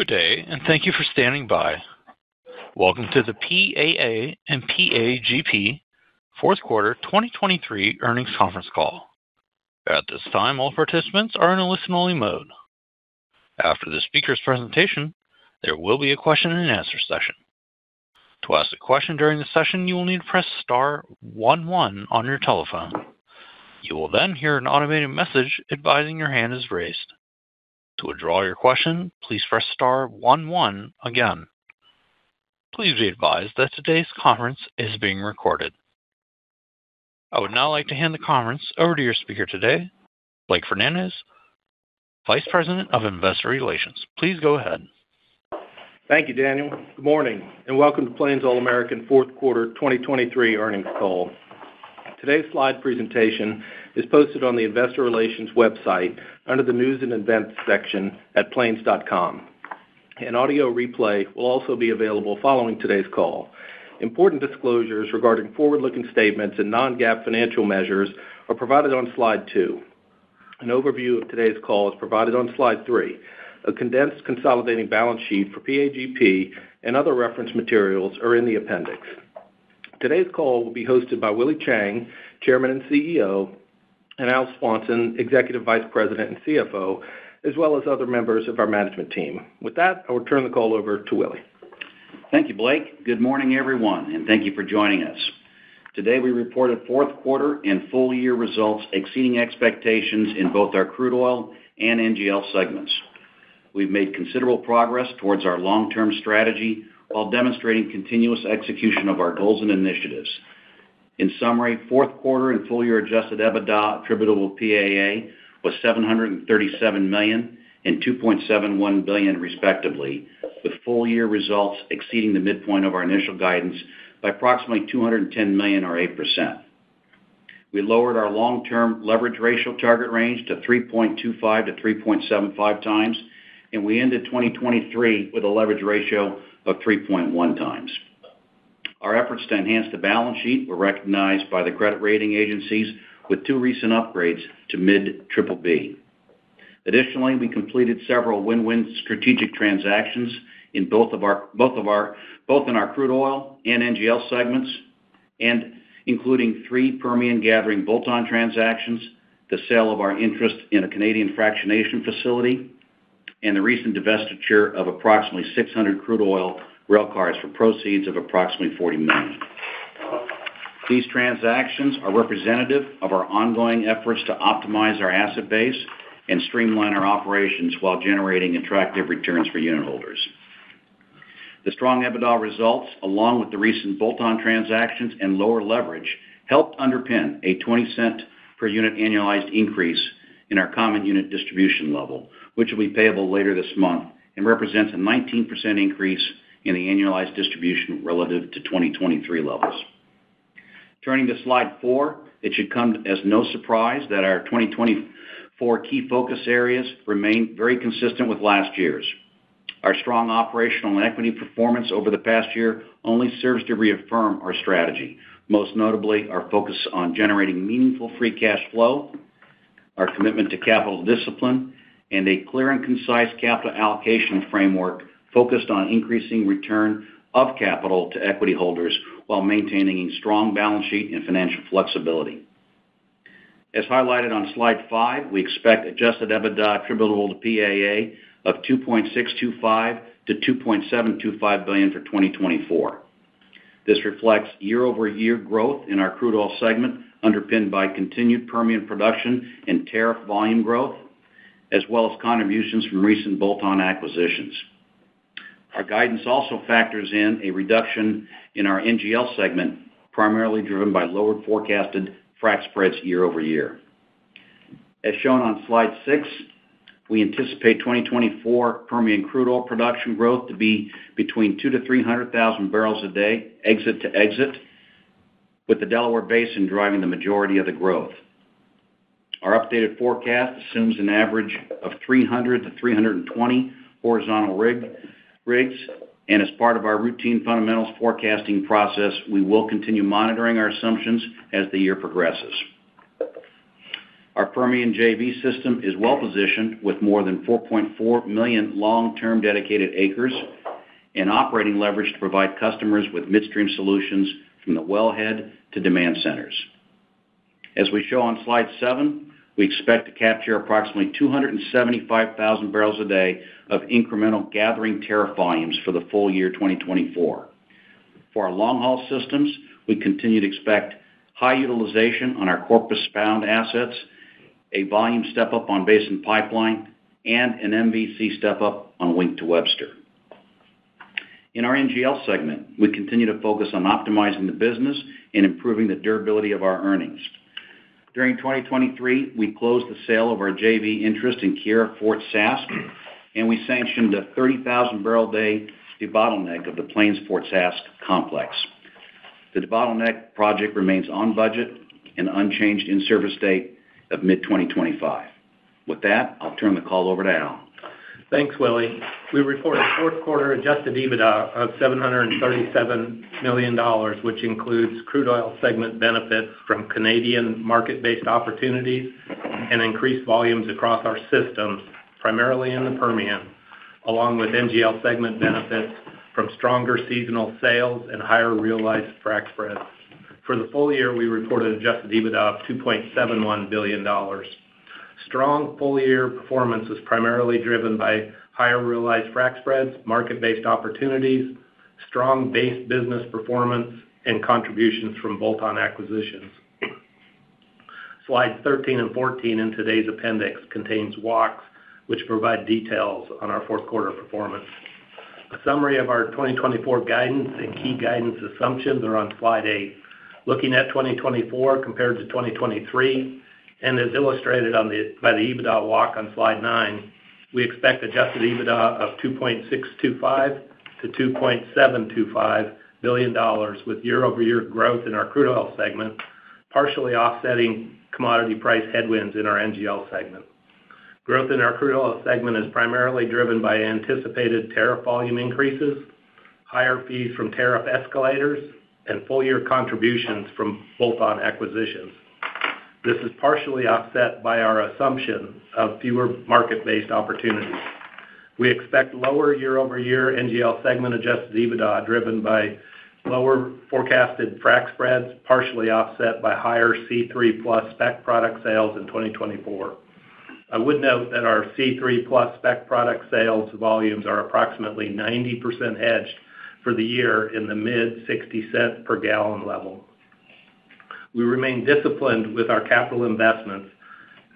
Good day, and thank you for standing by. Welcome to the PAA and PAGP fourth quarter 2023 earnings conference call. At this time, all participants are in a listen-only mode. After the speaker's presentation, there will be a question-and-answer session. To ask a question during the session, you will need to press star one one on your telephone. You will then hear an automated message advising your hand is raised. To withdraw your question, please press star one one again. Please be advised that today's conference is being recorded. I would now like to hand the conference over to your speaker today, Blake Fernandez, Vice President of Investor Relations. Please go ahead. Thank you, Daniel. Good morning, and welcome to Plains All American fourth quarter 2023 earnings call. Today's slide presentation is posted on the Investor Relations website under the News and Events section at plains.com. An audio replay will also be available following today's call. Important disclosures regarding forward-looking statements and non-GAAP financial measures are provided on slide two. An overview of today's call is provided on slide three. A condensed consolidating balance sheet for PAGP and other reference materials are in the appendix. Today's call will be hosted by Willie Chiang, Chairman and CEO, and Al Swanson, Executive Vice President and CFO, as well as other members of our management team. With that, I will turn the call over to Willie. Thank you, Blake. Good morning, everyone, and thank you for joining us. Today, we reported fourth quarter and full year results exceeding expectations in both our crude oil and NGL segments. We've made considerable progress towards our long-term strategy while demonstrating continuous execution of our goals and initiatives. In summary, fourth quarter and full year adjusted EBITDA attributable to PAA was $737 million and $2.71 billion, respectively, with full year results exceeding the midpoint of our initial guidance by approximately 210 million or 8%. We lowered our long-term leverage ratio target range to 3.25x-3.75x, and we ended 2023 with a leverage ratio of 3.1x. Our efforts to enhance the balance sheet were recognized by the credit rating agencies with two recent upgrades to mid-BBB. Additionally, we completed several win-win strategic transactions in both of our both of our both in our crude oil and NGL segments, and including three Permian gathering bolt-on transactions, the sale of our interest in a Canadian fractionation facility, and the recent divestiture of approximately 600 crude oil railcars for proceeds of approximately 40 million. These transactions are representative of our ongoing efforts to optimize our asset base and streamline our operations while generating attractive returns for unitholders. The strong EBITDA results, along with the recent bolt-on transactions and lower leverage, helped underpin a $0.20 per unit annualized increase in our common unit distribution level, which will be payable later this month and represents a 19% increase in the annualized distribution relative to 2023 levels. Turning to slide four, it should come as no surprise that our 2024 key focus areas remain very consistent with last year's. Our strong operational and equity performance over the past year only serves to reaffirm our strategy, most notably our focus on generating meaningful free cash flow, our commitment to capital discipline, and a clear and concise capital allocation framework focused on increasing return of capital to equity holders while maintaining a strong balance sheet and financial flexibility. As highlighted on slide five, we expect adjusted EBITDA attributable to PAA of $2.625 billion-$2.725 billion for 2024. This reflects year-over-year growth in our crude oil segment, underpinned by continued Permian production and tariff volume growth, as well as contributions from recent bolt-on acquisitions. Our guidance also factors in a reduction in our NGL segment, primarily driven by lower forecasted frac spreads year-over-year. As shown on slide six, we anticipate 2024 Permian crude oil production growth to be between 200,000-300,000 barrels a day, exit to exit, with the Delaware Basin driving the majority of the growth. Our updated forecast assumes an average of 300-320 horizontal rigs, and as part of our routine fundamentals forecasting process, we will continue monitoring our assumptions as the year progresses. Our Permian JV system is well-positioned with more than 4.4 million long-term dedicated acres and operating leverage to provide customers with midstream solutions from the wellhead to demand centers. As we show on slide seven, we expect to capture approximately 275,000 barrels a day of incremental gathering tariff volumes for the full year 2024. For our long-haul systems, we continue to expect high utilization on our Corpus-bound assets, a volume step-up on Basin Pipeline, and an MVC step-up on Wink to Webster. In our NGL segment, we continue to focus on optimizing the business and improving the durability of our earnings. During 2023, we closed the sale of our JV interest in Keyera Fort Sask, and we sanctioned a 30,000-barrel-a-day debottleneck of the Plains Fort Sask complex. The debottleneck project remains on budget and unchanged in-service date of mid-2025. With that, I'll turn the call over to Al. Thanks, Willie. We reported fourth quarter adjusted EBITDA of $737 million, which includes crude oil segment benefits from Canadian market-based opportunities and increased volumes across our systems, primarily in the Permian, along with NGL segment benefits from stronger seasonal sales and higher realized frac spreads. For the full year, we reported adjusted EBITDA of $2.71 billion. Strong full-year performance was primarily driven by higher realized frac spreads, market-based opportunities, strong base business performance, and contributions from bolt-on acquisitions. Slides 13 and 14 in today's appendix contains walks which provide details on our fourth quarter performance. A summary of our 2024 guidance and key guidance assumptions are on slide eight. Looking at 2024 compared to 2023, and as illustrated by the EBITDA walk on slide nine, we expect adjusted EBITDA of $2.625 billion-$2.725 billion, with year-over-year growth in our crude oil segment, partially offsetting commodity price headwinds in our NGL segment. Growth in our crude oil segment is primarily driven by anticipated tariff volume increases, higher fees from tariff escalators, and full-year contributions from bolt-on acquisitions. This is partially offset by our assumption of fewer market-based opportunities. We expect lower year-over-year NGL segment adjusted EBITDA driven by lower forecasted frac spreads, partially offset by higher C3+ spec product sales in 2024. I would note that our C3+ spec product sales volumes are approximately 90% hedged for the year in the mid-$0.60 per gallon level. We remain disciplined with our capital investments,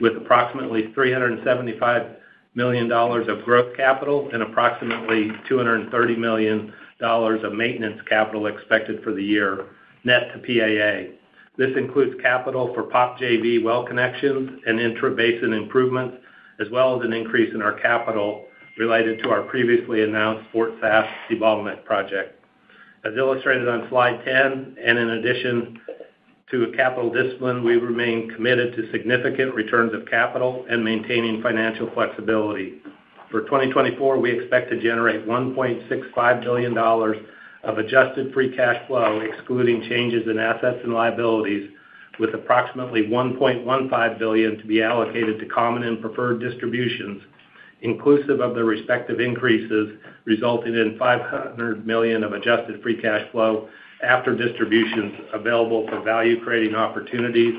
with approximately $375 million of growth capital and approximately $230 million of maintenance capital expected for the year, net to PAA. This includes capital for POP JV well connections and intra-basin improvements, as well as an increase in our capital related to our previously announced Fort Sask debottleneck project. As illustrated on slide 10, and in addition to a capital discipline, we remain committed to significant returns of capital and maintaining financial flexibility. For 2024, we expect to generate $1.65 billion of adjusted free cash flow, excluding changes in assets and liabilities, with approximately 1.15 billion to be allocated to common and preferred distributions, inclusive of the respective increases resulting in 500 million of adjusted free cash flow after distributions available for value-creating opportunities,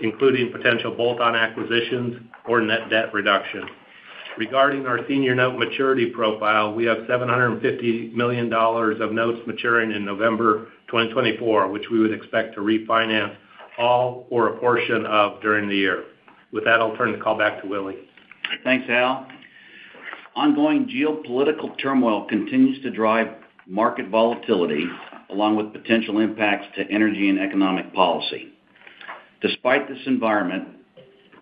including potential bolt-on acquisitions or net debt reduction. Regarding our senior note maturity profile, we have $750 million of notes maturing in November 2024, which we would expect to refinance all or a portion of during the year. With that, I'll turn the call back to Willie. Thanks, Al. Ongoing geopolitical turmoil continues to drive market volatility, along with potential impacts to energy and economic policy. Despite this environment,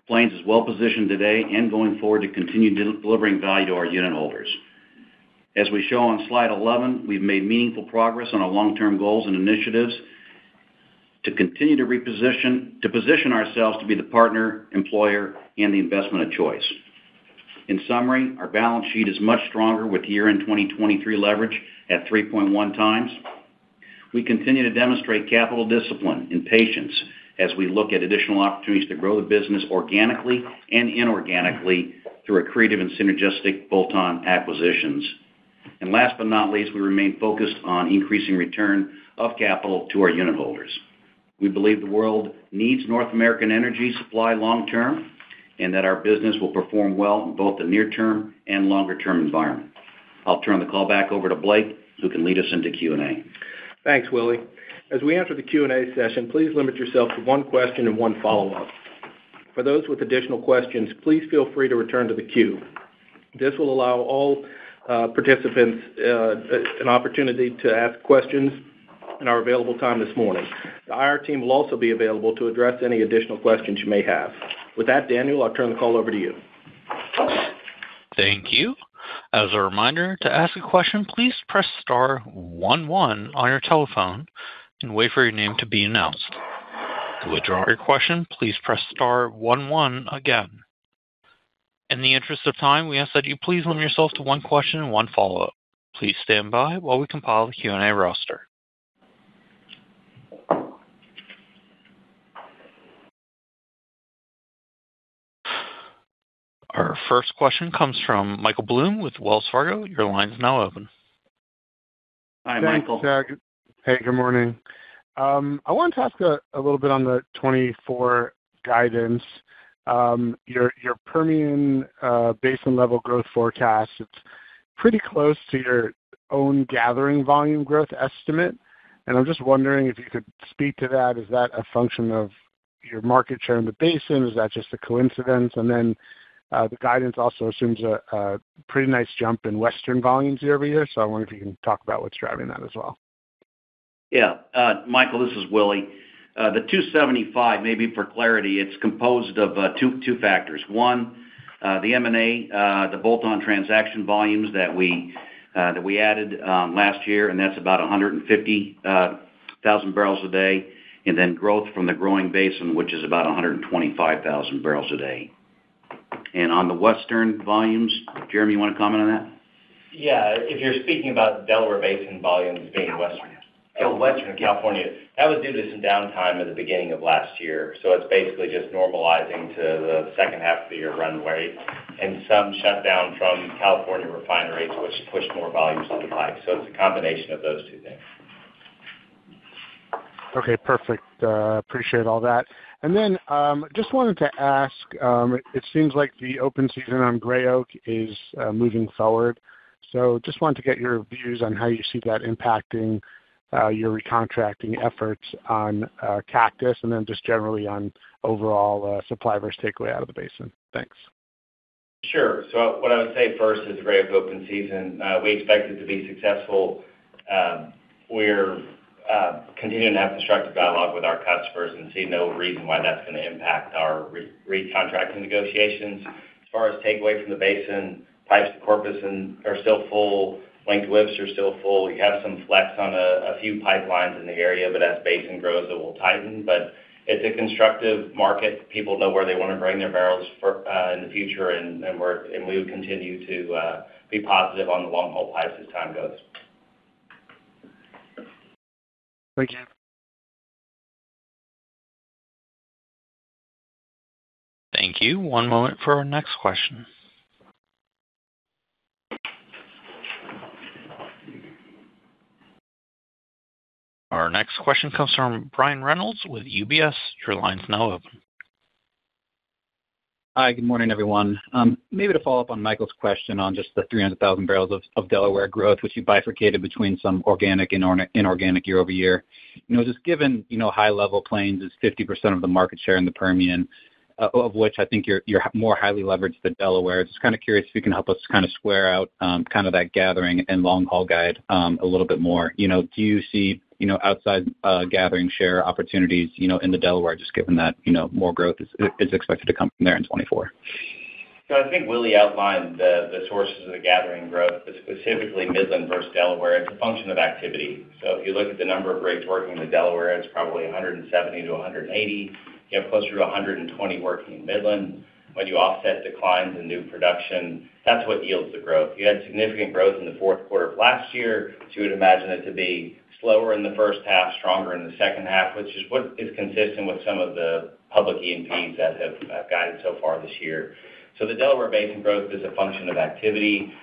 Plains is well-positioned today and going forward to continue delivering value to our unit holders. As we show on slide 11, we've made meaningful progress on our long-term goals and initiatives to continue to reposition, to position ourselves to be the partner, employer, and the investment of choice. In summary, our balance sheet is much stronger with year-end 2023 leverage at 3.1 times. We continue to demonstrate capital discipline and patience as we look at additional opportunities to grow the business organically and inorganically through accretive and synergistic bolt-on acquisitions. And last but not least, we remain focused on increasing return of capital to our unitholders. We believe the world needs North American energy supply long term, and that our business will perform well in both the near term and longer term environment. I'll turn the call back over to Blake, who can lead us into Q&A. Thanks, Willie. As we enter the Q&A session, please limit yourself to one question and one follow-up. For those with additional questions, please feel free to return to the queue. This will allow all uh, participants uh, an opportunity to ask questions in our available time this morning. The IR team will also be available to address any additional questions you may have. With that, Daniel, I'll turn the call over to you. Thank you. As a reminder, to ask a question, please press star one one on your telephone and wait for your name to be announced. To withdraw your question, please press star one one again. In the interest of time, we ask that you please limit yourself to one question and one follow-up. Please stand by while we compile the Q&A roster. Our first question comes from Michael Blum with Wells Fargo. Your line is now open. Hi, Michael. Thanks. Hey, good morning. Um, I wanted to ask a little bit on the 2024 guidance. Um, your Permian uh, Basin level growth forecast, it's pretty close to your own gathering volume growth estimate. And I'm just wondering if you could speak to that. Is that a function of your market share in the basin? Is that just a coincidence? Uh, the guidance also assumes a pretty nice jump in Western volumes year-over-year. So I wonder if you can talk about what's driving that as well. Yeah. Uh, Michael, this is Willie. Uh, the 275, maybe for clarity, it's composed of two factors. One, the M&A, the bolt-on transaction volumes that we uh that we added um, last year, and that's about 150,000 barrels a day. And then growth from the growing basin, which is about 125,000 barrels a day. And on the Western volumes, Jeremy, you wanna comment on that? Yeah. If you're speaking about Delaware Basin volumes being Western. Oh, Western California. That was due to some downtime at the beginning of last year. So it's basically just normalizing to the second half of the year run rate and some shutdown from California refineries, which pushed more volumes to the pipe. So it's a combination of those two things. Okay, perfect. Uh, appreciate all that. Then, um, just wanted to ask, um, it seems like the open season on Gray Oak is uh, moving forward. So just wanted to get your views on how you see that impacting uh, your recontracting efforts on uh, Cactus, and then just generally on overall supply versus takeaway out of the basin. Thanks. Sure. So what I would say first is Gray Oak open season, we expect it to be successful. Um, we're Uh, continuing to have constructive dialogue with our customers and see no reason why that's gonna impact our re recontracting negotiations. As far as takeaway from the basin, pipes to Corpus and are still full. Wink to Webster are still full. You have some flex on a few pipelines in the area, but as basin grows, it will tighten. But it's a constructive market. People know where they wanna bring their barrels uh, in the future, and we would continue to uh, be positive on the long-haul pipes as time goes. Thank you. Thank you. One moment for our next question. Our next question comes from Brian Reynolds with UBS. Your line is now open. Hi, good morning, everyone. Um, maybe to follow up on Michael's question on just the 300,000 barrels of Delaware growth, which you bifurcated between some organic and inorganic year-over-year. You know, just given, you know, high level Plains is 50% of the market share in the Permian, uh, of which I think you're you're more highly leveraged than Delaware. Just kind of curious if you can help us kind of square out um, kind of that gathering and long-haul guide um, a little bit more. You know, do you see, you know, outside uh, gathering share opportunities, you know, in the Delaware, just given that, you know, more growth is is expected to come from there in 2024? I think Willie outlined the sources of the gathering growth, but specifically Midland versus Delaware, it's a function of activity. So if you look at the number of rigs working in the Delaware, it's probably 170-180. You have closer to 120 working in Midland. When you offset declines in new production, that's what yields the growth. You had significant growth in the fourth quarter of last year, so you would imagine it to be slower in the first half, stronger in the second half, which is what is consistent with some of the public E&Ps that have guided so far this year. So the Delaware Basin growth is a function of activity.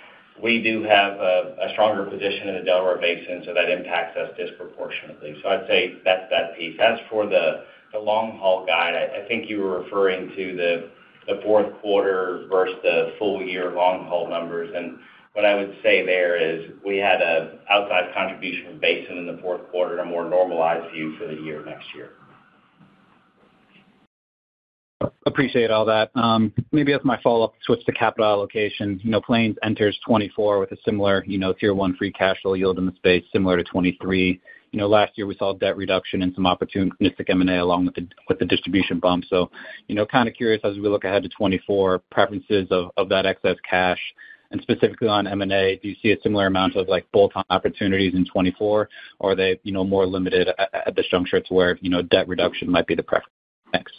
We do have a stronger position in the Delaware Basin, so that impacts us disproportionately. So I'd say that's that piece. As for the long-haul guide, I think you were referring to the fourth quarter versus the full year long-haul numbers. What I would say there is we had an outsized contribution from Basin in the fourth quarter and a more normalized view for the year next year. Appreciate all that. Um, maybe as my follow-up, switch to capital allocation. You know, Plains enters 2024 with a similar, you know, Tier 1 free cash flow yield in the space, similar to 2023. You know, last year we saw debt reduction and some opportunistic M&A along with the with the distribution bump. So, you know, kind of curious as we look ahead to 2024, preferences of that excess cash, and specifically on M&A, do you see a similar amount of, like, bolt-on opportunities in 2024, or are they, you know, more limited at this juncture to where, you know, debt reduction might be the preference? Thanks.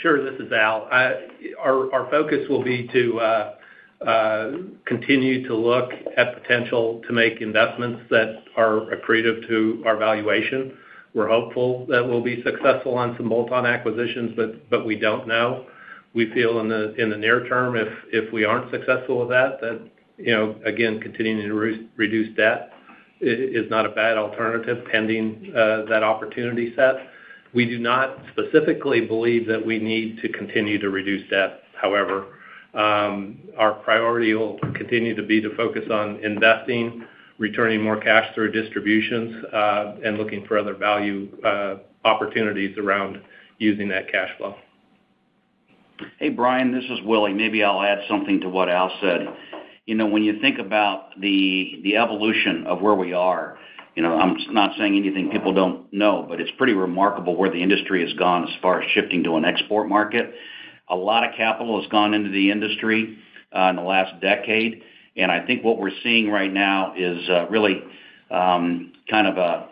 Sure. This is Al. Our focus will be to uh, uh, continue to look at potential to make investments that are accretive to our valuation. We're hopeful that we'll be successful on some bolt-on acquisitions, but but we don't know. We feel in the in the near term, if if we aren't successful with that, that you know, again, continuing to reduce debt is not a bad alternative pending uh, that opportunity set. We do not specifically believe that we need to continue to reduce debt. However, um, our priority will continue to be to focus on investing, returning more cash through distributions, uh, and looking for other value uh, opportunities around using that cash flow. Hey, Brian, this is Willie. Maybe I'll add something to what Al said. You know, when you think about the the evolution of where we are, you know, I'm not saying anything people don't know, but it's pretty remarkable where the industry has gone as far as shifting to an export market. A lot of capital has gone into the industry uh, in the last decade, and I think what we're seeing right now is uh, really um, kind of a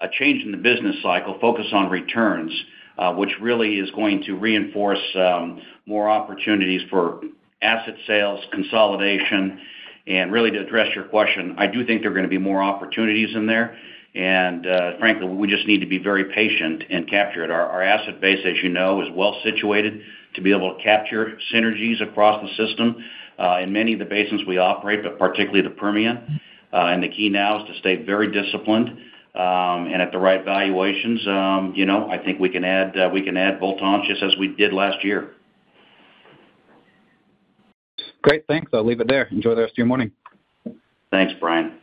a change in the business cycle, focus on returns, Uh, which really is going to reinforce um, more opportunities for asset sales, consolidation. And really, to address your question, I do think there are gonna be more opportunities in there. And uh, frankly, we just need to be very patient and capture it. Our asset base, as you know, is well situated to be able to capture synergies across the system, uh, in many of the basins we operate, but particularly the Permian. And the key now is to stay very disciplined, Um, and at the right valuations, um, you know, I think we can add, uh, we can add bolt-ons just as we did last year. Great. Thanks. I'll leave it there. Enjoy the rest of your morning. Thanks, Brian.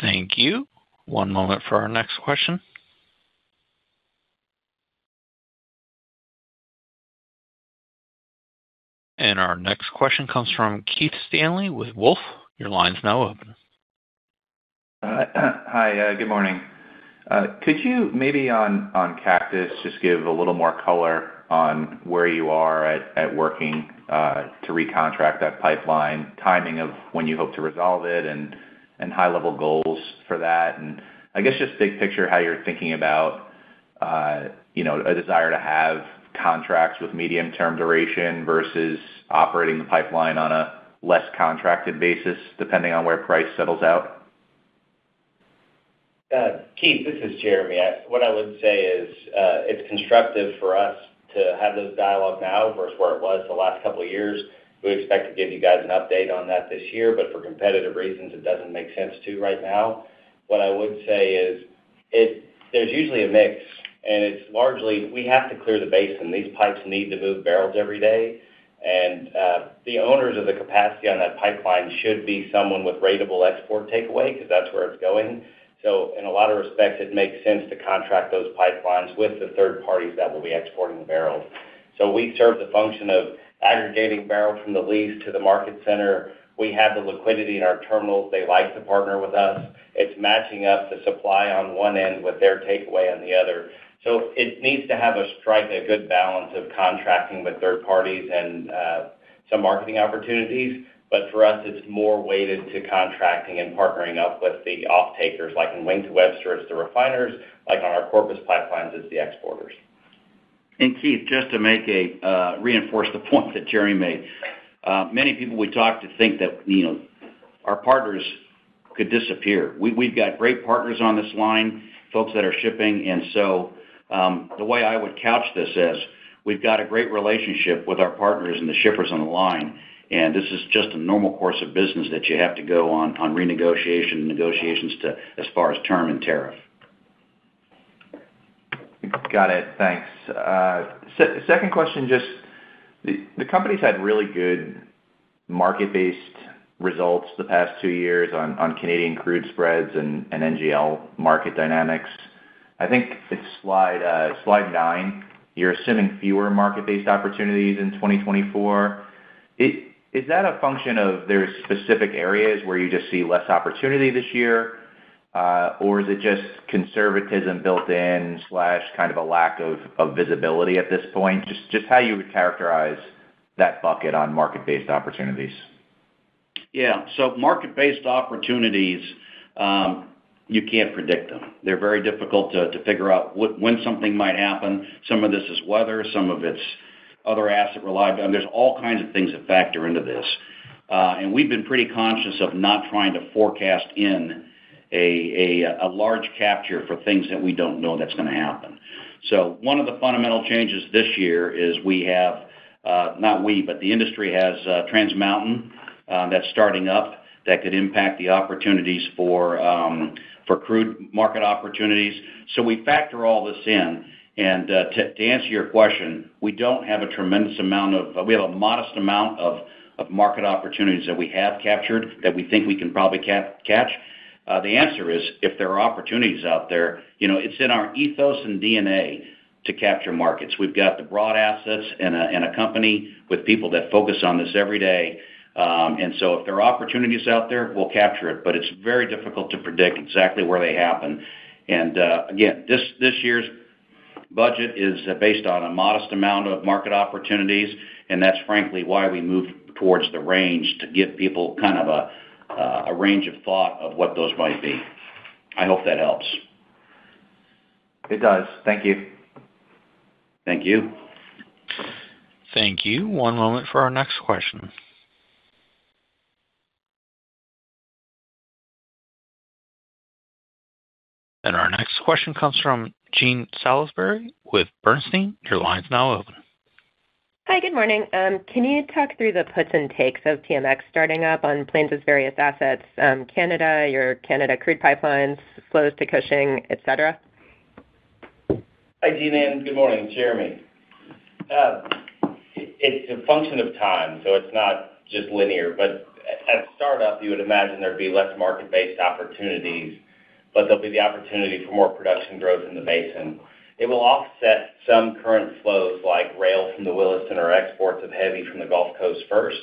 Thank you. One moment for our next question. And our next question comes from Keith Stanley with Wolfe. Your line's now open. Uh, hi, uh, good morning. Uh, could you maybe on Cactus just give a little more color on where you are at working to recontract that pipeline, timing of when you hope to resolve it, and and high-level goals for that? And I guess just big picture, how you're thinking about, you know, a desire to have contracts with medium-term duration versus operating the pipeline on a less contracted basis, depending on where price settles out. Uh, Keith, this is Jeremy. What I would say is, uh, it's constructive for us to have those dialogue now versus where it was the last couple of years. We expect to give you guys an update on that this year, but for competitive reasons, it doesn't make sense to right now. What I would say is, it there's usually a mix, and it's largely we have to clear the basin. These pipes need to move barrels every day, Uh, the owners of the capacity on that pipeline should be someone with ratable export takeaway, because that's where it's going. So in a lot of respects, it makes sense to contract those pipelines with the third parties that will be exporting the barrels. So we serve the function of aggregating barrels from the lease to the market center. We have the liquidity in our terminals. They like to partner with us. It's matching up the supply on one end with their takeaway on the other. So it needs to have a strike a good balance of contracting with third parties and some marketing opportunities. But for us, it's more weighted to contracting and partnering up with the off-takers, like in Wink to Webster, it's the refiners, like on our Corpus pipelines, it's the exporters. And Keith, just to make a uh reinforce the point that Jeremy made. Many people we talk to think that you know our partners could disappear. We've got great partners on this line, folks that are shipping. Um, the way I would couch this is, we've got a great relationship with our partners and the shippers on the line, and this is just a normal course of business that you have to go on renegotiation, negotiations to as far as term and tariff. Got it. Thanks. Uh, second question, just the company's had really good market-based results the past two years on on Canadian crude spreads and NGL market dynamics. I think it's uh, slide nine. You're assuming fewer market-based opportunities in 2024. Is that a function of there's specific areas where you just see less opportunity this year? Uh, or is it just conservatism built in, slash, kind of a lack of visibility at this point? Just just how you would characterize that bucket on market-based opportunities. Yeah. So market-based opportunities, um, you can't predict them. They're very difficult to figure out when something might happen. Some of this is weather, some of it's other asset reliability. There's all kinds of things that factor into this. Uh and we've been pretty conscious of not trying to forecast in a large capture for things that we don't know that's going to happen. So one of the fundamental changes this year is we have, uh, not we, but the industry has uh, Trans Mountain uh, that's starting up that could impact the opportunities um, for crude market opportunities. So we factor all this in. And uh, to answer your question, we don't have a tremendous amount of, we have a modest amount of market opportunities that we have captured that we think we can probably catch. Uh, the answer is, if there are opportunities out there, you know, it's in our ethos and DNA to capture markets. We've got the broad assets and a company with people that focus on this every day. Um, and so if there are opportunities out there, we'll capture it, but it's very difficult to predict exactly where they happen. And uh, again, this this year's budget is uh, based on a modest amount of market opportunities, and that's frankly why we moved towards the range to give people kind of uh, a range of thought of what those might be. I hope that helps. It does. Thank you. Thank you. Thank you. One moment for our next question. And our next question comes from Jean Salisbury with Bernstein. Your line's now open. Hi, good morning. Um, can you talk through the puts and takes of TMX starting up on Plains' various assets, um, Canada, your Canada crude pipelines, flows to Cushing, et cetera? Hi, Jean. Good morning. It's Jeremy. Uh, it's a function of time, so it's not just linear. But at startup, you would imagine there'd be less market-based opportunities, but there'll be the opportunity for more production growth in the basin. It will offset some current flows like rail from the Williston or exports of heavy from the Gulf Coast first.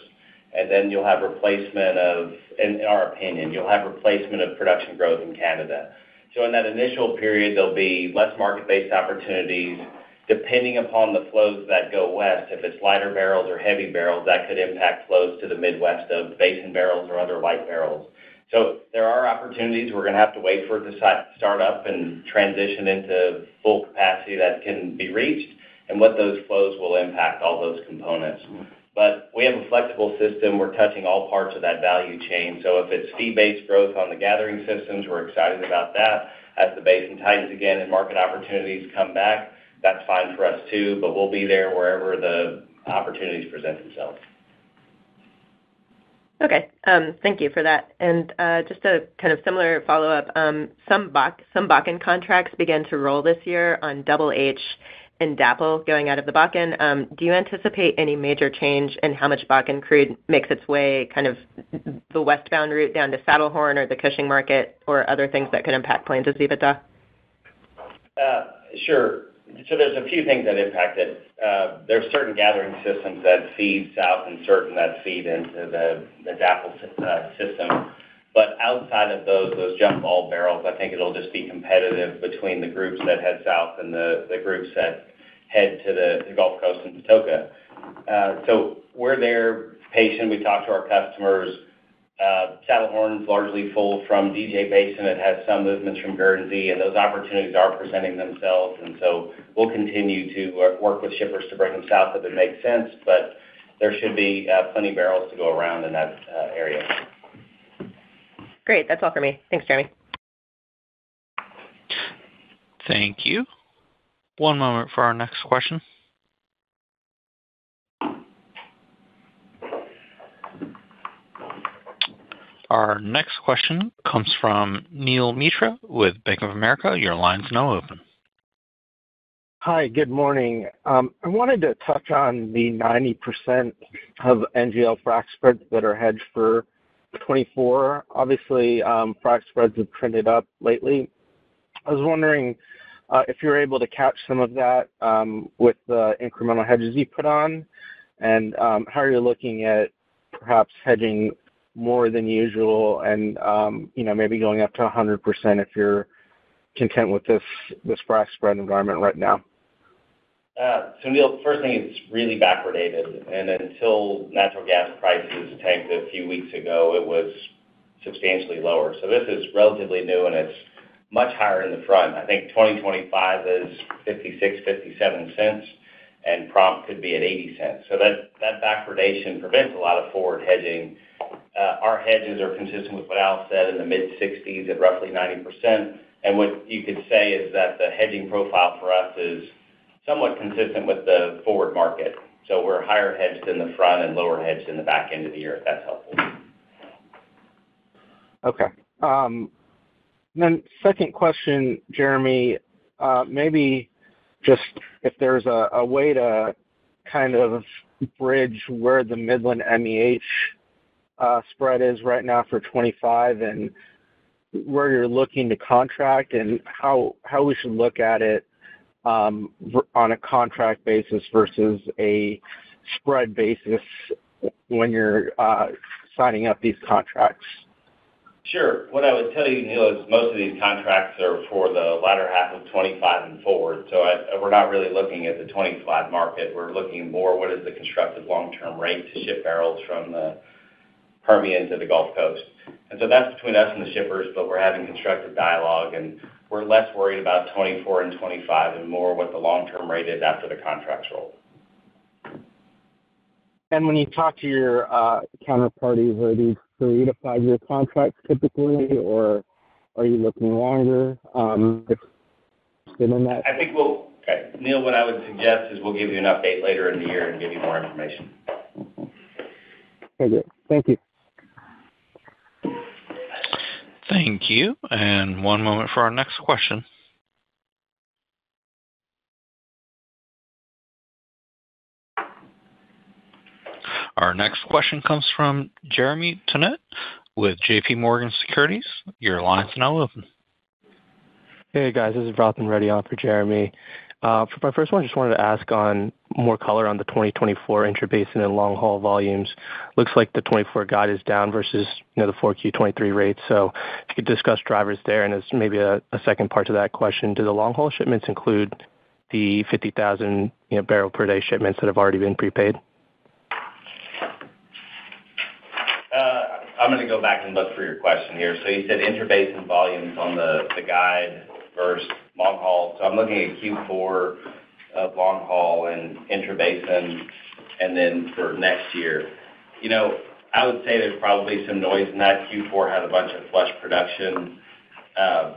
and Then you'll have replacement of, in our opinion, you'll have replacement of production growth in Canada. So in that initial period, there'll be less market-based opportunities. Depending upon the flows that go west, if it's lighter barrels or heavy barrels, that could impact flows to the Midwest of basin barrels or other light barrels. So there are opportunities. We're going to have to wait for it to start up and transition into full capacity that can be reached, and what those flows will impact all those components. Mm-hmm. But we have a flexible system. We're touching all parts of that value chain. So if it's fee-based growth on the gathering systems, we're excited about that. As the basin tightens again and market opportunities come back, that's fine for us too, but we'll be there wherever the opportunities present themselves. Okay. Um, thank you for that. And uh, just a kind of similar follow-up. Um, some Bakken contracts began to roll this year on Double H and DAPL going out of the Bakken. Um, do you anticipate any major change in how much Bakken crude makes its way, kind of the westbound route down to Saddlehorn or the Cushing market or other things that could impact Plains' EBITDA? Uh, sure. So there's a few things that impact it. Uh, there's certain gathering systems that feed south and certain that feed into the DAPL uh, system. But outside of those those jump ball barrels, I think it'll just be competitive between the groups that head south and the groups that head to the Gulf Coast and Patoka. Uh, so we're there patient. We talk to our customers. Uh, Saddlehorn's largely full from DJ Basin. It has some movements from Guernsey, and those opportunities are presenting themselves. And so we'll continue to work with shippers to bring them south if it makes sense, but there should be uh, plenty of barrels to go around in that uh, area. Great. That's all for me. Thanks, Jeremy. Thank you. One moment for our next question. Our next question comes from Neel Mitra with Bank of America. Your line's now open. Hi, good morning. Um, I wanted to touch on the 90% of NGL frac spreads that are hedged for 2024. Obviously, um, frac spreads have trended up lately. I was wondering uh, if you're able to catch some of that um, with the incremental hedges you put on, and how are you looking at perhaps hedging more than usual and, um, you know, maybe going up to 100% if you're content with this frac spread environment right now? Uh, Neel, first thing, it's really backwardated, and until natural gas prices tanked a few weeks ago, it was substantially lower. So this is relatively new, and it's much higher in the front. I think 2025 is $0.56-$0.57, and prompt could be at $0.80. So that backwardation prevents a lot of forward hedging. Uh, our hedges are consistent with what Al said, in the mid-60s at roughly 90%. And what you could say is that the hedging profile for us is somewhat consistent with the forward market. So we're higher hedged in the front and lower hedged in the back end of the year, if that's helpful. Okay. Um, then Second question, Jeremy, uh, maybe just if there's a way to kind of bridge where the Midland MEH uh, spread is right now for 2025 and where you're looking to contract and how how we should look at it um, on a contract basis versus a spread basis when you're uh, signing up these contracts? Sure. What I would tell you, Neel, is most of these contracts are for the latter half of 2025 and forward. So we're not really looking at the 2025 market. We're looking more what is the constructive long-term rate to ship barrels from the Permian to the Gulf Coast. And so that's between us and the shippers, but we're having constructive dialogue, and we're less worried about 2024 and 2025 and more what the long-term rate is after the contracts roll. And when you talk to your uh, counterparties, are these three to five-year contracts typically, or are you looking longer, um, given that? I think we'll uh, okay, Neel, what I would suggest is we'll give you an update later in the year and give you more information. Okay, great. Thank you. Thank you. And one moment for our next question. Our next question comes from Jeremy Tonet with JPMorgan Securities. Your line is now open. Hey, guys, this is Vrathan Reddy on for Jeremy. Uh, for my first one, I just wanted to ask on more color on the 2024 intrabasin and long-haul volumes. Looks like the 2024 guide is down versus, you know, the 4Q 2023 rates. So if you could discuss drivers there, and as maybe a second part to that question, do the long-haul shipments include the 50,000, you know, barrel per day shipments that have already been prepaid? I'm gonna go back and look for your question here. So you said intrabasin volumes on the guide versus long haul. So I'm looking at Q4 of long haul and intrabasin, and then for next year. You know, I would say there's probably some noise in that. Q4 had a bunch of flush production. Um,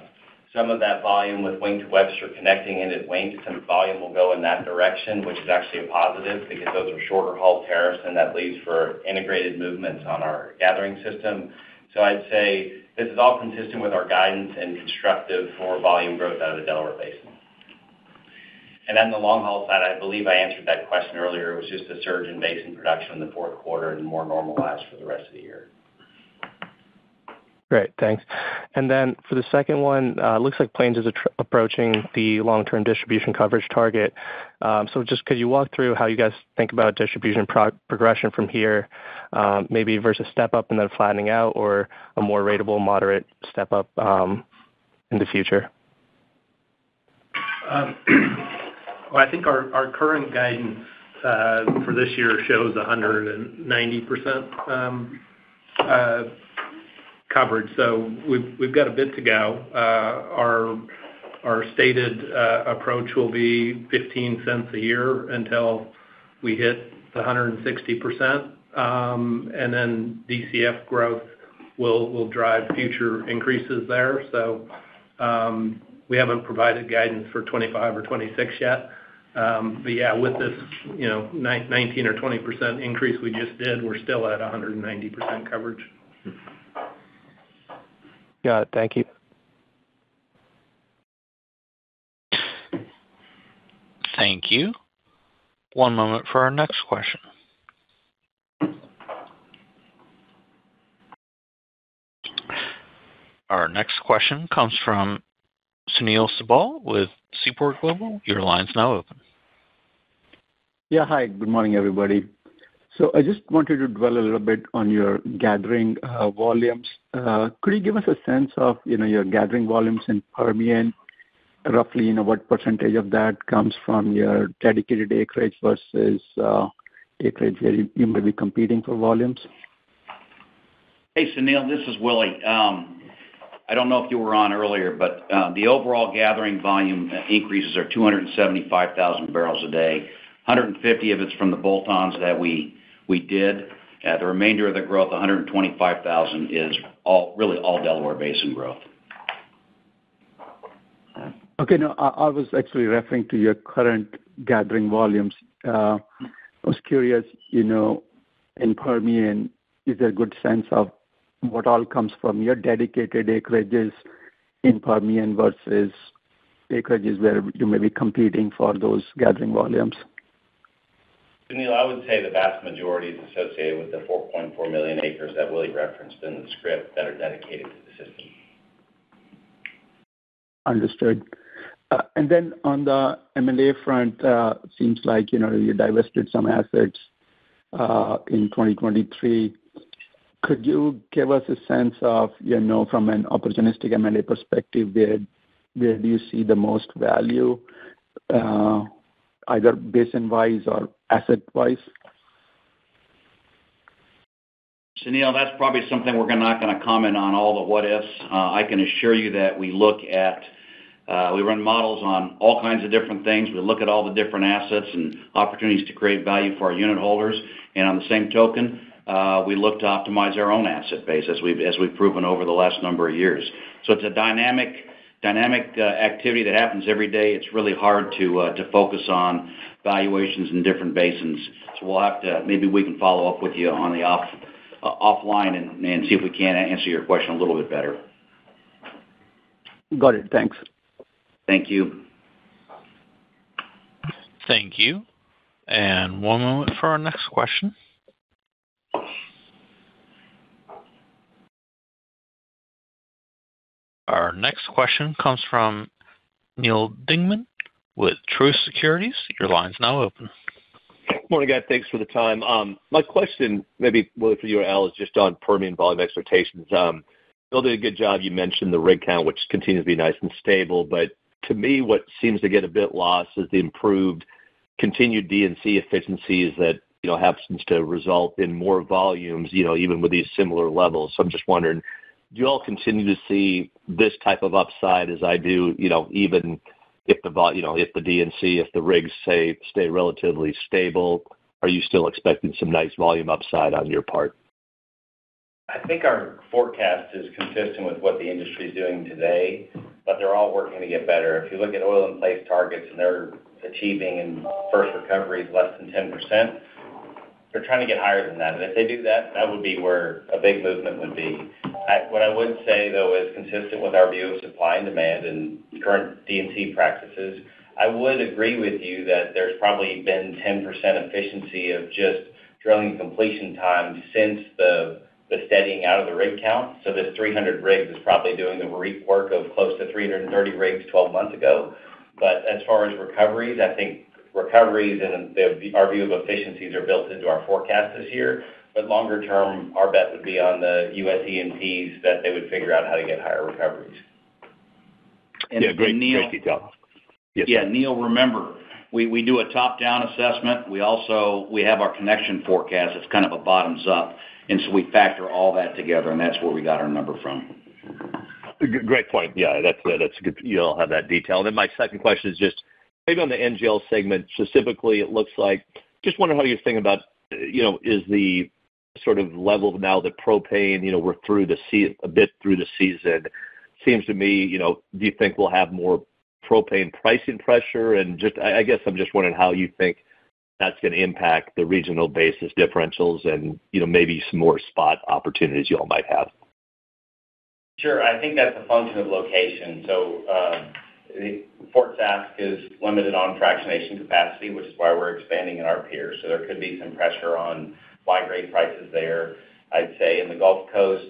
Some of that volume with Wink to Webster connecting in at Wink, some volume will go in that direction, which is actually a positive because those are shorter haul tariffs, and that leads for integrated movements on our gathering system. So I'd say this is all consistent with our guidance and constructive for volume growth out of the Delaware Basin. And on the long-haul side, I believe I answered that question earlier. It was just a surge in basin production in the fourth quarter and more normalized for the rest of the year. Great, thanks. And then for the second one, uh, looks like Plains is approaching the long-term distribution coverage target. Um, so just could you walk through how you guys think about distribution progression from here, um, maybe versus step up and then flattening out, or a more ratable, moderate step up um, in the future? Well, I think our current guidance uh, for this year shows 190% coverage. So we've got a bit to go. Our our stated approach will be $0.15 a year until we hit the 160%. And then DCF growth will will drive future increases there. So um we haven't provided guidance for 2025 or 2026 yet. Um but yeah, with this, you know, 19 or 20% increase we just did, we're still at 190% coverage. Got it. Thank you. Thank you. One moment for our next question. Our next question comes from Sunil Sibal with Seaport Global. Your line's now open. Yeah. Hi, good morning, everybody. I just wanted to dwell a little bit on your gathering uh, volumes. Uh, could you give us a sense of, you know, your gathering volumes in Permian? Roughly, you know, what percentage of that comes from your dedicated acreage versus uh, acreage where you may be competing for volumes? Hey, Sunil, this is Willie. Um, I don't know if you were on earlier, but the overall gathering volume increases are 275,000 barrels a day. 150 of it's from the bolt-ons that we did. Uh, the remainder of the growth, 125,000, is all really all Delaware Basin growth. Okay. No, I was actually referring to your current gathering volumes. Uh, I was curious, you know, in Permian, is there a good sense of what all comes from your dedicated acreages in Permian versus acreages where you may be competing for those gathering volumes? Sunil, I would say the vast majority is associated with the 4.4 million acres that Willie referenced in the script that are dedicated to the system. Understood. Uh, and then on the M&A front, uh, seems like, you know, you divested some assets uh, in 2023. Could you give us a sense of, you know, from an opportunistic M&A perspective, where where do you see the most value, either basin-wise or asset-wise? Sunil, that's probably something we're not gonna comment on all the what-ifs. Uh, I can assure you that we look at, uh, we run models on all kinds of different things. We look at all the different assets and opportunities to create value for our unit holders. And on the same token, uh, we look to optimize our own asset base as we've proven over the last number of years. So it's a dynamic Uh, activity that happens every day. It's really hard uh, to focus on valuations in different basins. So we'll have to maybe we can follow up with you on the uh, offline and see if we can answer your question a little bit better. Got it. Thanks. Thank you. Thank you. And one moment for our next question. Our next question comes from Neal Dingmann with Truist Securities. Your line's now open. Morning, guys. Thanks for the time. Um, my question, maybe Willie for you or Al, is just on Permian volume expectations. Um, Bill did a good job. You mentioned the rig count, which continues to be nice and stable. But to me, what seems to get a bit lost is the improved continued D&C efficiencies that, you know, happens to result in more volumes, you know, even with these similar levels. So I'm just wondering, do you all continue to see this type of upside as I do, you know, even if the you know if the D&C, if the rigs, say, stay relatively stable, are you still expecting some nice volume upside on your part? I think our forecast is consistent with what the industry is doing today, but they're all working to get better. If you look at oil in place targets, and they're achieving in first recoveries less than 10%, they're trying to get higher than that. And if they do that, that would be where a big movement would be. What I would say, though, is consistent with our view of supply and demand and current D&C practices. I would agree with you that there's probably been 10% efficiency of just drilling completion time since the steadying out of the rig count. So this 300 rigs is probably doing the work of close to 330 rigs 12 months ago. But as far as recoveries, I think recoveries and our view of efficiencies are built into our forecast this year. Longer term, our bet would be on the U.S. E&Ps, that they would figure out how to get higher recoveries. Yeah, great detail. Yeah, Neal, remember, We do a top-down assessment. We also we have our connection forecast. It's kind of a bottoms up, and so we factor all that together, and that's where we got our number from. Great point. Yeah, that's that's good. You all have that detail. And then my second question is just maybe on the NGL segment specifically, it looks like just wondering how you're thinking about, you know, is the sort of level now that propane, you know, we're through a bit through the season. Seems to me, you know, do you think we'll have more propane pricing pressure? And just, I guess I'm just wondering how you think that's gonna impact the regional basis differentials and, you know, maybe some more spot opportunities you all might have. Sure. I think that's a function of location. So, um, Fort Sask is limited on fractionation capacity, which is why we're expanding in our pier. So There could be some pressure on Y-grade prices there. I'd say in the Gulf Coast,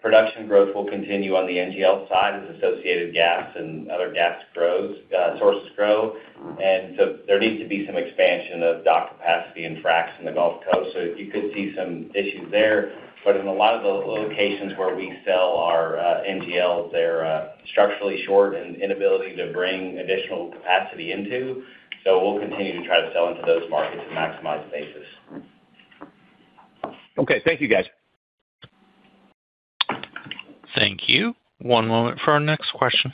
production growth will continue on the NGL side as associated gas and other gas grows uh, sources grow. And so there needs to be some expansion of dock capacity and fracs in the Gulf Coast. So you could see some issues there. But in a lot of the locations where we sell our uh, NGLs, they're uh, structurally short and inability to bring additional capacity into. So we'll continue to try to sell into those markets and maximize basis. Okay. Thank you, guys. Thank you. One moment for our next question.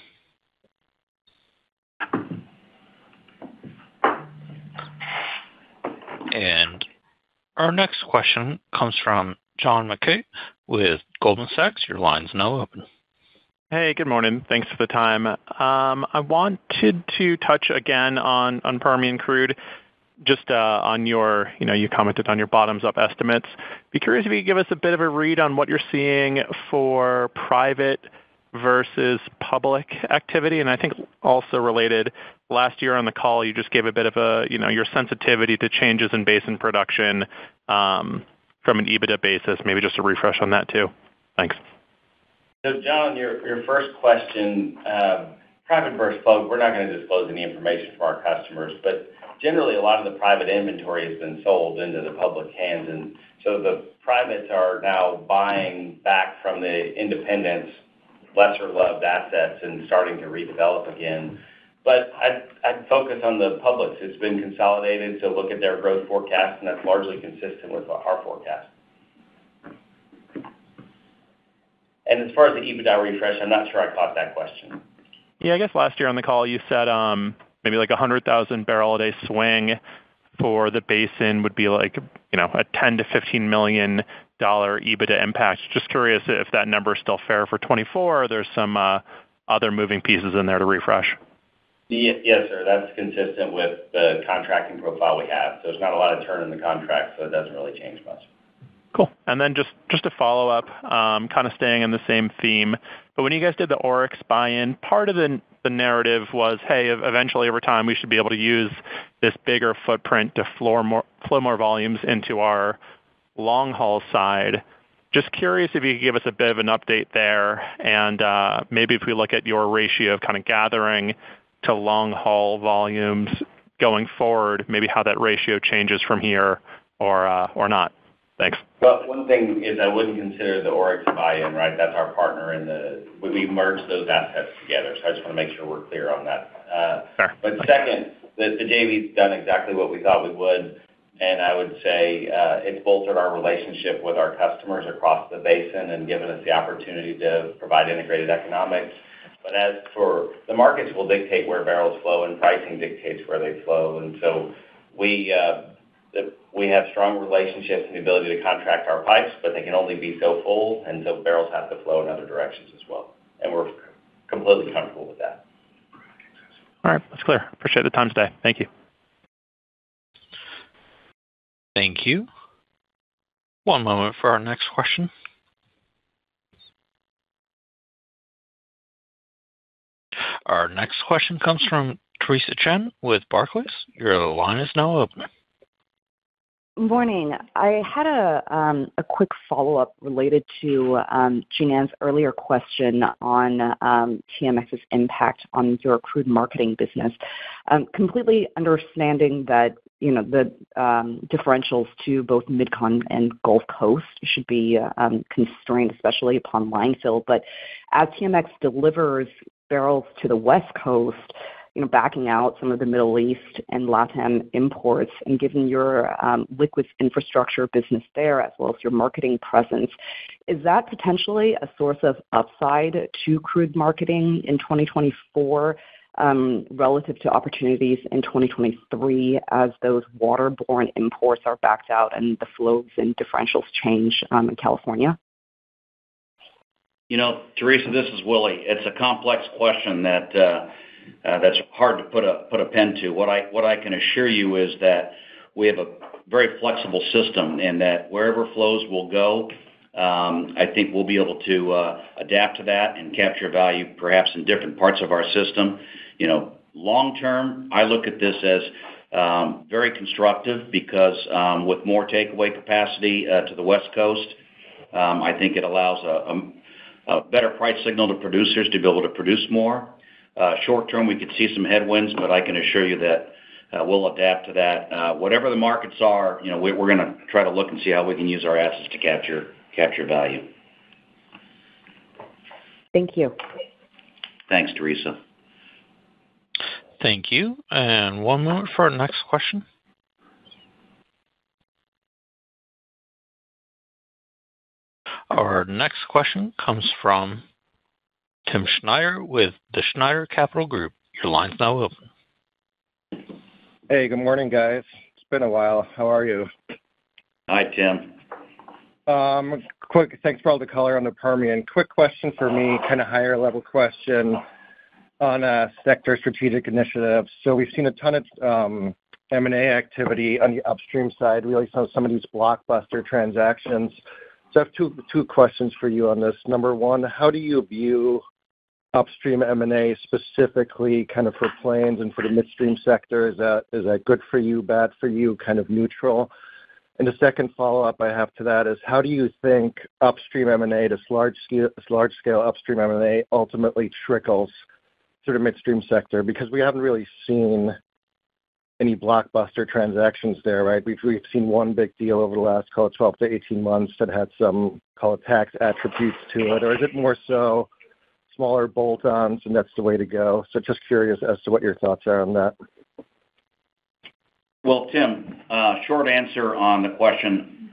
And our next question comes from John Mackay with Goldman Sachs. Your line is now open. Hey, good morning. Thanks for the time. Um, I wanted to touch again on Permian crude, just uh, on your, you know, you commented on your bottoms-up estimates. Be curious if you could give us a bit of a read on what you're seeing for private versus public activity. And I think also related, last year on the call, you just gave a bit of a, you know, your sensitivity to changes in basin production um, from an EBITDA basis. Maybe just a refresh on that too. Thanks. So John, your first question, um, private versus public, we're not gonna disclose any information for our customers. Generally, a lot of the private inventory has been sold into the public hands. And so the privates are now buying back from the independents, lesser-loved assets and starting to redevelop again. But I'd focus on the publics. It's been consolidated, so look at their growth forecast, and that's largely consistent with our forecast. And as far as the EBITDA refresh, I'm not sure I caught that question. Yeah. I guess last year on the call, you said, um, maybe like a 100,000 barrel a day swing for the basin would be like, you know, a $10 million-$15 million EBITDA impact. Just curious if that number is still fair for 2024 or there's some uh, other moving pieces in there to refresh. Yes, sir. That's consistent with the contracting profile we have. So there's not a lot of turn in the contract, so it doesn't really change much. Cool. And then just to follow up, um, kind of staying in the same theme. But when you guys did the Oryx buy-in, part of the narrative was, hey, eventually over time, we should be able to use this bigger footprint to floor more flow more volumes into our long-haul side. Just curious if you could give us a bit of an update there. And uh, maybe if we look at your ratio of kind of gathering to long-haul volumes going forward, maybe how that ratio changes from here or uh, or not. Thanks. Well, one thing is I wouldn't consider the Oryx buy-in, right? That's our partner and we merged those assets together. So I just wanna make sure we're clear on that. Uh, sure. But Second, the JV's done exactly what we thought we would. And I would say, uh, it's bolstered our relationship with our customers across the basin and given us the opportunity to provide integrated economics. But as for the markets will dictate where barrels flow and pricing dictates where they flow. And so we uh, have strong relationships and the ability to contract our pipes, but they can only be so full, and so barrels have to flow in other directions as well. And we're completely comfortable with that. All right. That's clear. Appreciate the time today. Thank you. Thank you. One moment for our next question. Our next question comes from Theresa Chen with Barclays. Your line is now open. Morning. I had a um, a quick follow-up related to um, Jean Ann's earlier question on um, TMX's impact on your crude marketing business. Completely understanding that, you know, the differentials to both MidCon and Gulf Coast should be constrained, especially upon line fill. But as TMX delivers barrels to the West Coast, backing out some of the Middle East and LATAM imports and given your um, liquids infrastructure business there as well as your marketing presence, is that potentially a source of upside to crude marketing in 2024 um, relative to opportunities in 2023 as those waterborne imports are backed out and the flows and differentials change um, in California? You know, Theresa, this is Willie. It's a complex question uh, Uh, that's hard to put a pen to. What I can assure you is that we have a very flexible system and that wherever flows will go, um, I think we'll be able to uh, adapt to that and capture value perhaps in different parts of our system. You know, long term, I look at this as um, very constructive because um, with more takeaway capacity uh, to the West Coast, I think it allows a better price signal to producers to be able to produce more. Short term, we could see some headwinds, but I can assure you that uh, we'll adapt to that. Uh, whatever the markets are, you know, we're going to try to look and see how we can use our assets to capture capture value. Thank you. Thanks, Theresa. Thank you. And one moment for our next question. Our next question comes from Tim Schneider with the Schneider Capital Group. Your line's now open. Hey, good morning, guys. It's been a while. How are you? Hi, Tim. Um, thanks for all the color on the Permian. Quick question for me, kind of higher-level question on uh, sector strategic initiatives. So we've seen a ton of um, M&A activity on the upstream side, really some of these blockbuster transactions. So I have two questions for you on this. Number one, how do you view upstream M&A specifically kind of for Plains and for the midstream sector? Is that good for you, bad for you, kind of neutral? And the second follow-up I have to that is, how do you think upstream M&A, this large-scale upstream M&A, ultimately trickles through the midstream sector? Because we haven't really seen any blockbuster transactions there, right? We've seen one big deal over the last, call it, 12-18 months that had some, call it, tax attributes to it. Or is it more so smaller bolt-ons, and that's the way to go? So just curious as to what your thoughts are on that. Well, Tim, uh, short answer on the question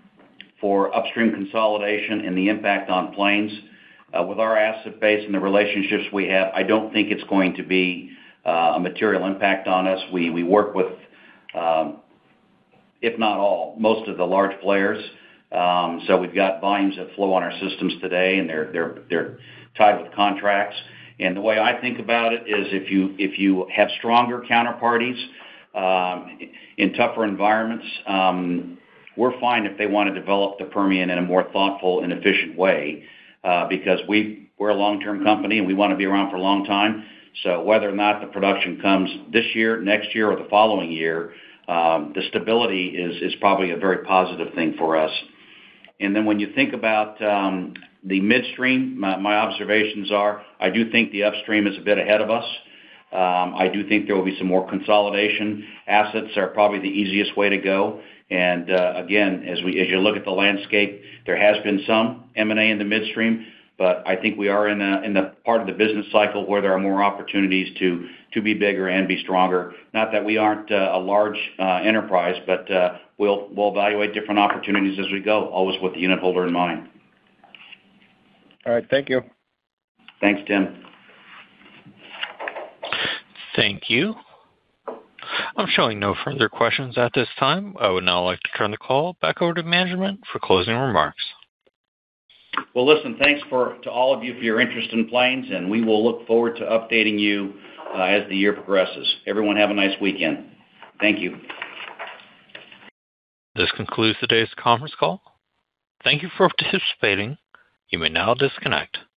for upstream consolidation and the impact on Plains. Uh, with our asset base and the relationships we have, I don't think it's going to be uh, a material impact on us. We work with, um, if not all, most of the large players. Um, so we've got volumes that flow on our systems today, and they're tied with contracts. And the way I think about it is if you if you have stronger counterparties um, in tougher environments, um, we're fine if they want to develop the Permian in a more thoughtful and efficient way uh, because we're a long-term company, and we want to be around for a long time. So whether or not the production comes this year, next year, or the following year, um, the stability is probably a very positive thing for us. And then when you think about the midstream, my observations are I do think the upstream is a bit ahead of us. Um, I do think there will be some more consolidation. Assets are probably the easiest way to go. And uh, again, as we as you look at the landscape, there has been some M&A in the midstream, but I think we are in the in the part of the business cycle where there are more opportunities to to be bigger and be stronger. Not that we aren't uh, a large uh, enterprise, but uh we'll we'll evaluate different opportunities as we go, always with the unit holder in mind. All right. Thank you. Thanks, Tim. Thank you. I'm showing no further questions at this time. I would now like to turn the call back over to management for closing remarks. Well, listen, thanks for to all of you for your interest in Plains, and we will look forward to updating you uh, as the year progresses. Everyone, have a nice weekend. Thank you. This concludes today's conference call. Thank you for participating. You may now disconnect.